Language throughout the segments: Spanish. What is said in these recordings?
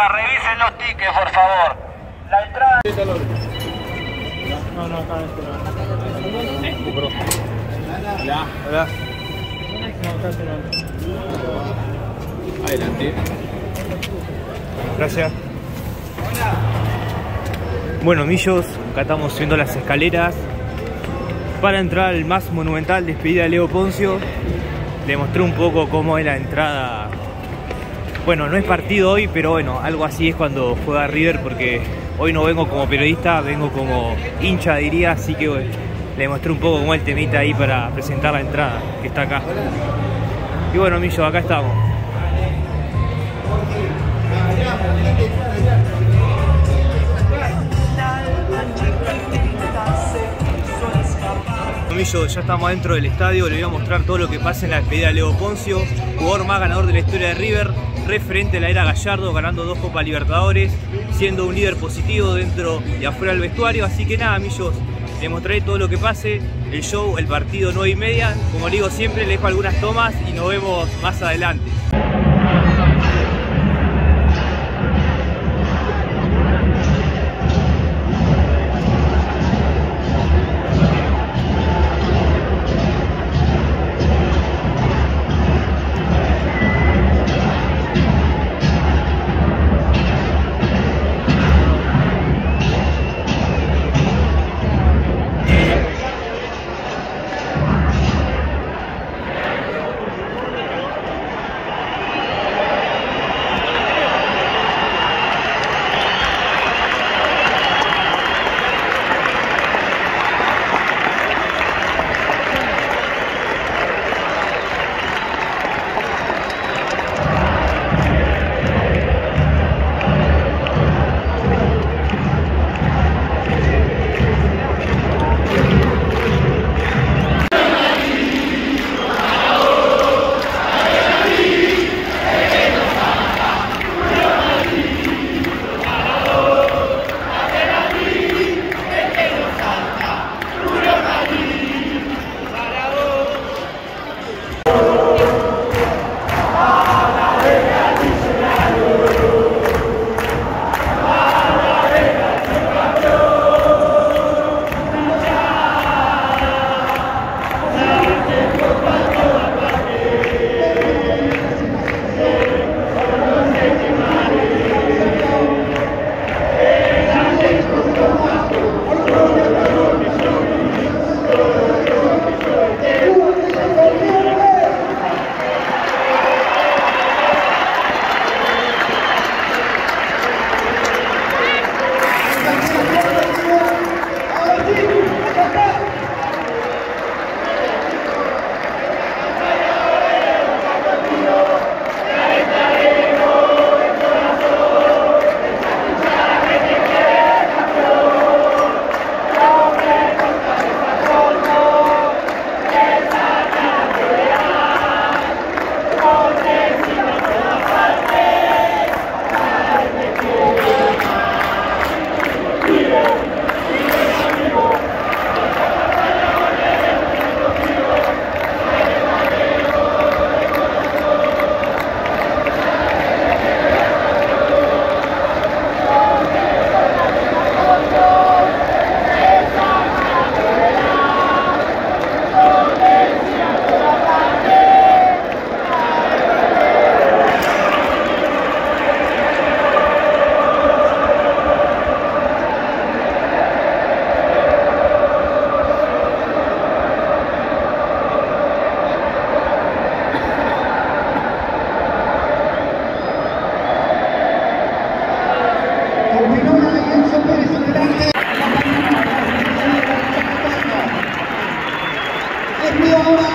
acá, revisen los tickets, por favor. La entrada... No, no, acá este. Hola. No, acá este no. Adelante. Gracias. Bueno, Millos, acá estamos subiendo las escaleras para entrar al más monumental despedida de Leo Poncio. Le mostré un poco cómo es la entrada. Bueno, no es partido hoy, pero bueno, algo así es cuando juega River porque hoy no vengo como periodista, vengo como hincha diría, así que bueno, le mostré un poco cómo el temita ahí para presentar la entrada que está acá. Y bueno, Millo, acá estamos. Millo, ya estamos dentro del estadio, le voy a mostrar todo lo que pasa en la despedida de Leo Poncio, jugador más ganador de la historia de River, referente a la era Gallardo, ganando dos Copas Libertadores, siendo un líder positivo dentro y afuera del vestuario, así que nada, Millos, le mostraré todo lo que pase, el show, el partido 9 y media, como digo siempre, le dejo algunas tomas y nos vemos más adelante. Alegria, Moura!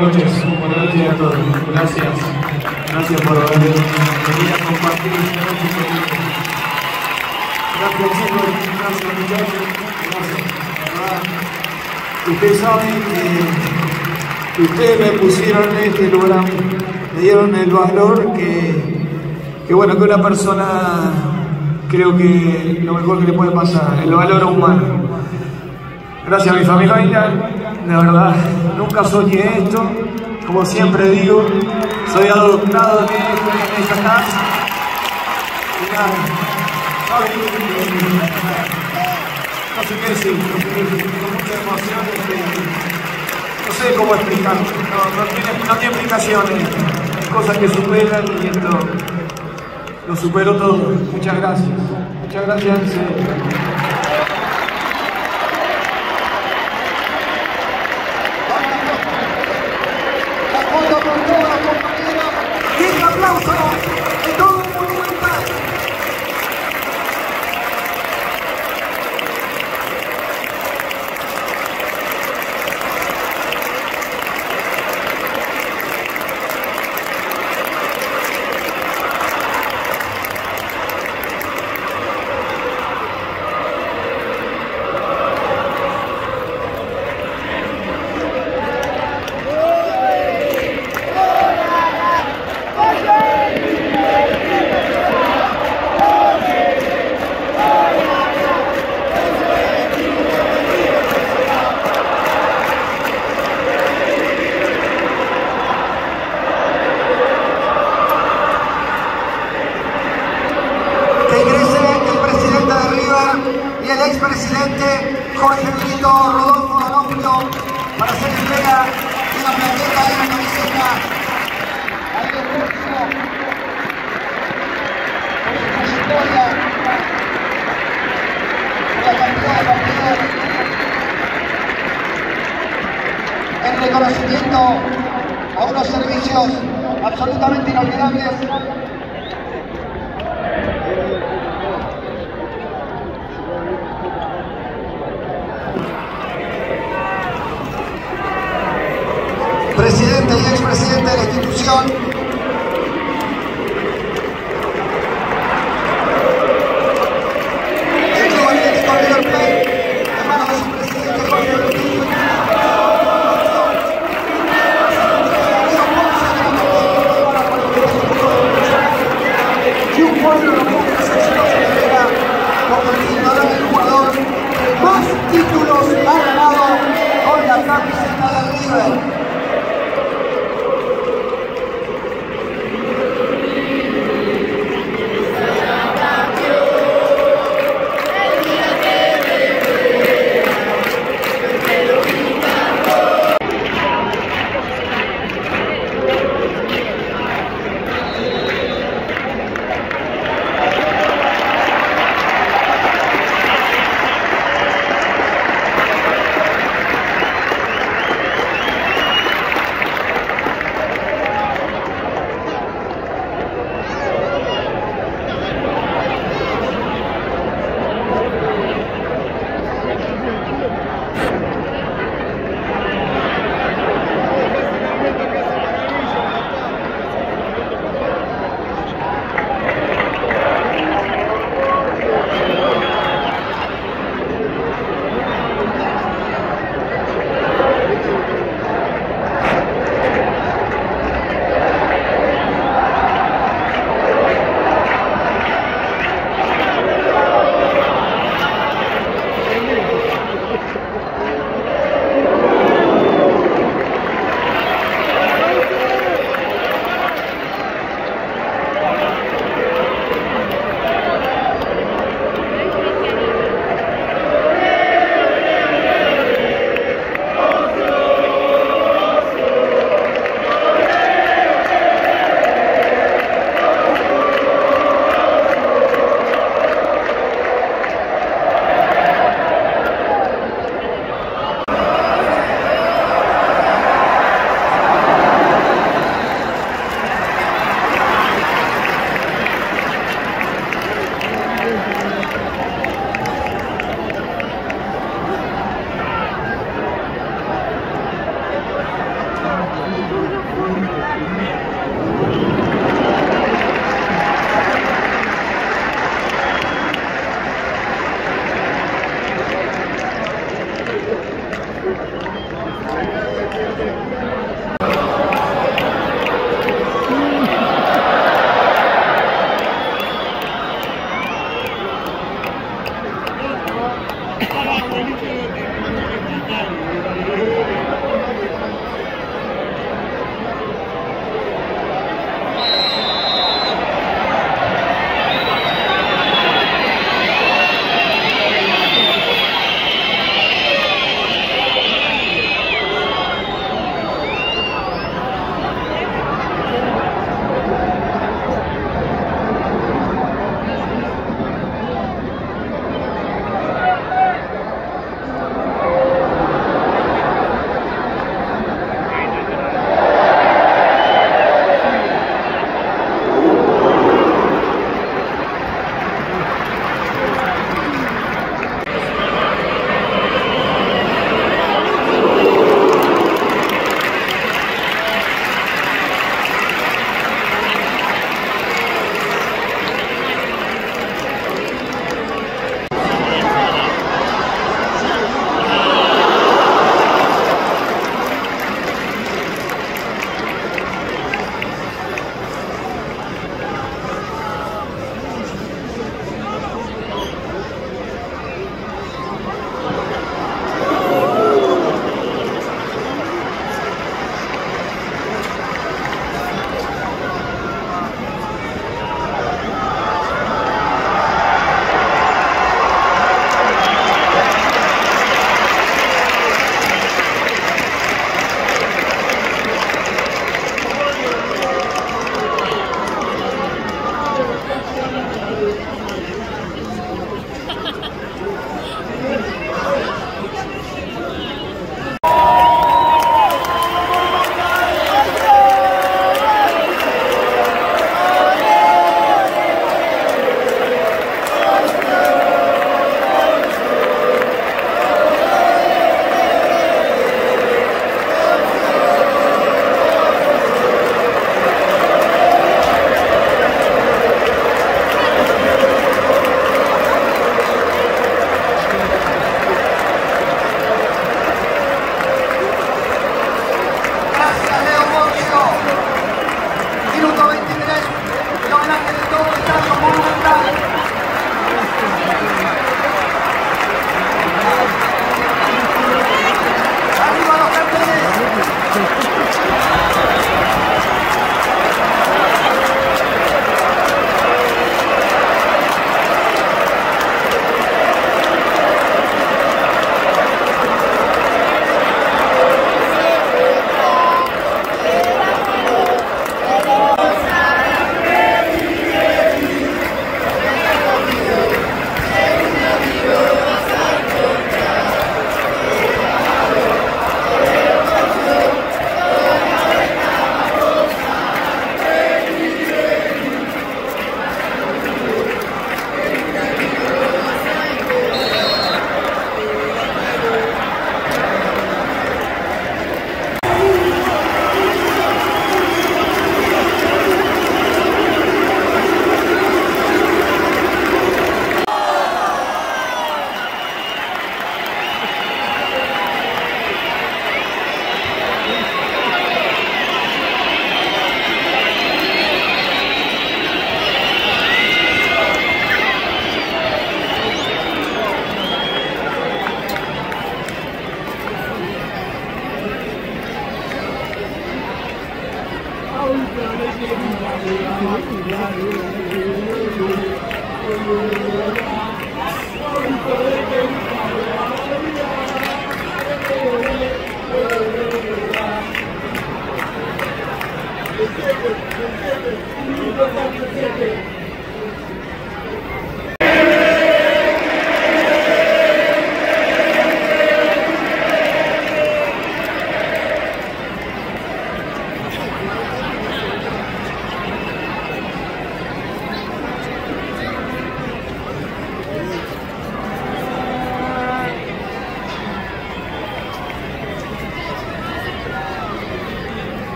Buenas noches, buenas noches a todos. Gracias, gracias por venir a compartir esta noche conmigo. Gracias chicos, gracias muchachos, gracias. Ustedes saben que ustedes me pusieron en este lugar, me dieron el valor que, que bueno, que una persona creo que lo mejor que le puede pasar, el valor humano. Gracias a mi familia, de verdad, nunca soñé esto, como siempre digo, soy adoptado en en esta casa. Y nada, no sé qué decir, mucha no sé cómo explicarlo, no, tiene, no explicaciones, cosas que superan y esto lo superó todo. Muchas gracias, muchas gracias.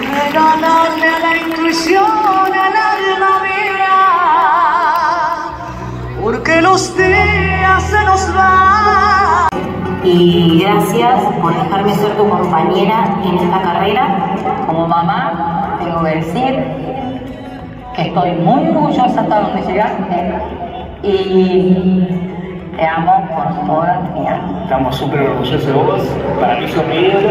Regalarle a la intuición el alma mía. Porque los días se nos van. y gracias por dejarme ser tu compañera en esta carrera. Como mamá, tengo que decir que estoy muy orgullosa hasta donde llegaste y te amo por toda mi vida. Estamos súper orgullosos de vos. Para mí sos mi ídolo.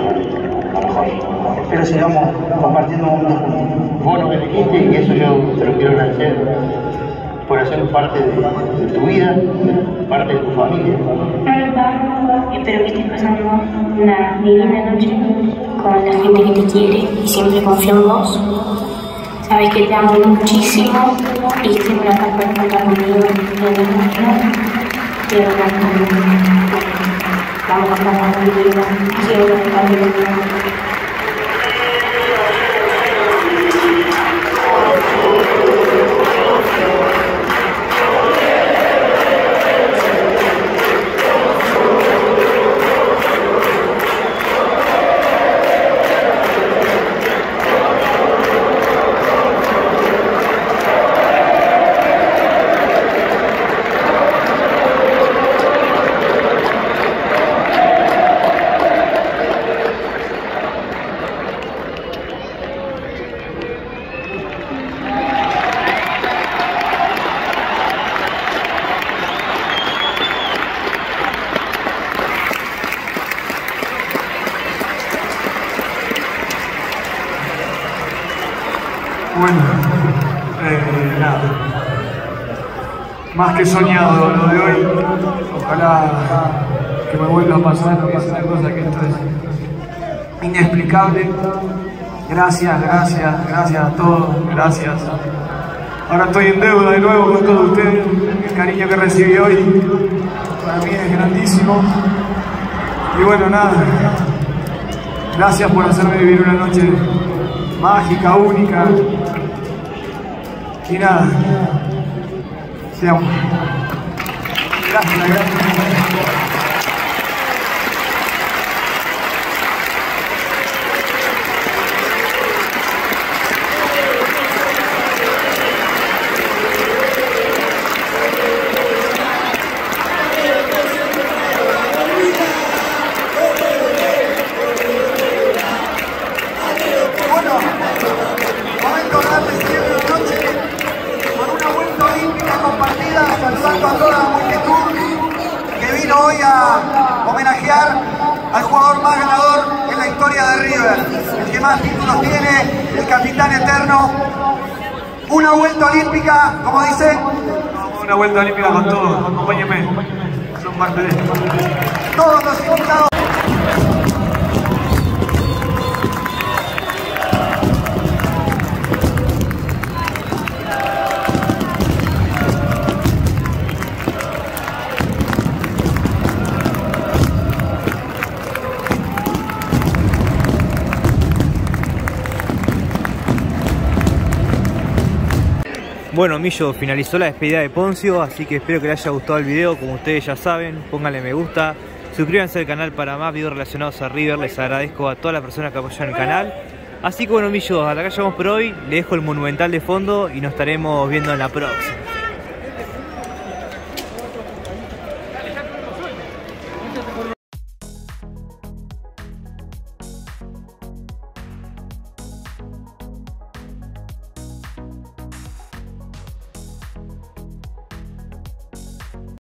Espero sigamos compartiendo momentos juntos. Vos no me elegiste y eso yo te lo quiero agradecer por hacer parte de, de tu vida, parte de tu familia. Espero que estés pasando una divina noche con la gente que te quiere y siempre confío en vos. Sabes que te amo muchísimo y siempre vas a estar conmigo en el mundo. Quiero estar conmigo. Vamos a estar contigo. Quiero estar contigo. Que soñado lo de hoy. Ojalá que me vuelva a pasar, es una cosa que esto es inexplicable. Gracias, gracias, gracias a todos, gracias. Ahora estoy en deuda de nuevo con todos ustedes. El cariño que recibí hoy para mí es grandísimo. Y bueno, nada. Gracias por hacerme vivir una noche mágica, única. Y nada, seamos. Gracias, gracias. Bueno, Vuelta olímpica con todos, acompáñenme. Son parte de esto. todos los invitados. Bueno, Millo, finalizó la despedida de Poncio, así que espero que les haya gustado el video. Como ustedes ya saben, pónganle me gusta, suscríbanse al canal para más videos relacionados a River. Les agradezco a todas las personas que apoyan el canal. Así que bueno, Millo, hasta acá llegamos por hoy. Les dejo el monumental de fondo y nos estaremos viendo en la próxima.